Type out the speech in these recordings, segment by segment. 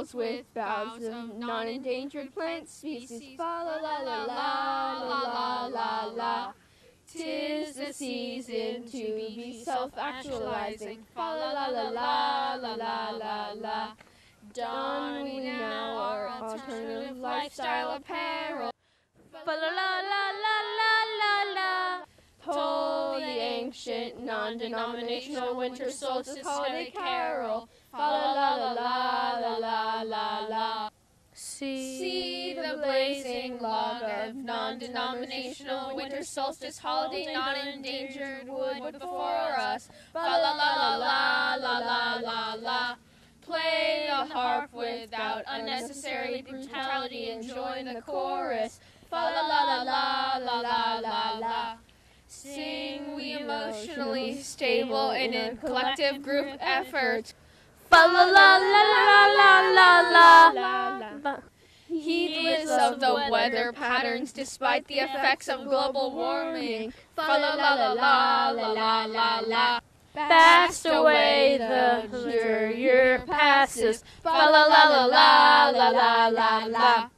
carols with boughs of non-endangered plant species. Fa la la la la la la la la. Tis the season to be self-actualizing. Fa la la la la la la la la. Don we now our alternative lifestyle apparel. Fa la la la la la la la. Toll the ancient non-denominational winter solstice holiday carol. See the blazing log of non-denominational winter solstice holiday non-endangered wood before us. Fa la la la la la la la la. Play the harp without unnecessary brutality and join the chorus. Fa la la la la la la la la. Sing we emotionally stable in a collective group effort. Fa la la la la la la la la. Heedless of the weather patterns despite the effects of global warming. Fa la la la la la la la. Fast away the year, year passes. Fa la la la la la la la la.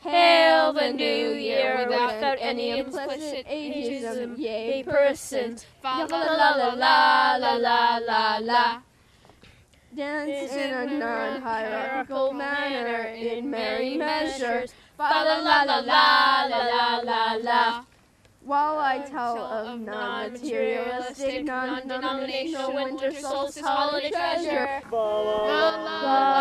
Hail the new year without any implicit ageism, yea, persons. Fa la la la la la la la la dance in, in a non-hierarchical manner, in merry measures, fa la la la la la la la. While I tell of non-materialistic, non-denominational winter solstice holiday treasure, la la la.